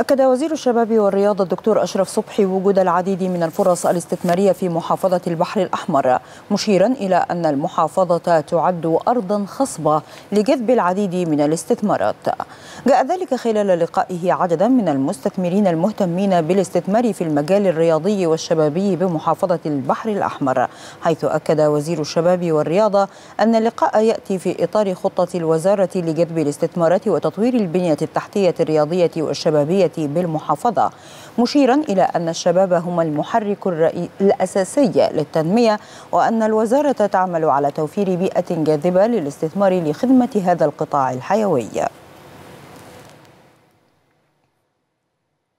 أكد وزير الشباب والرياضة الدكتور أشرف صبحي وجود العديد من الفرص الاستثمارية في محافظة البحر الأحمر مشيرا إلى أن المحافظة تعد أرضا خصبة لجذب العديد من الاستثمارات. جاء ذلك خلال لقائه عددا من المستثمرين المهتمين بالاستثمار في المجال الرياضي والشبابي بمحافظة البحر الأحمر حيث أكد وزير الشباب والرياضة أن اللقاء يأتي في إطار خطة الوزارة لجذب الاستثمارات وتطوير البنية التحتية الرياضية والشبابية بالمحافظة مشيرا إلى أن الشباب هم المحرك. الأساسي للتنمية وأن الوزارة تعمل على توفير بيئة جاذبة للاستثمار لخدمة هذا القطاع الحيوي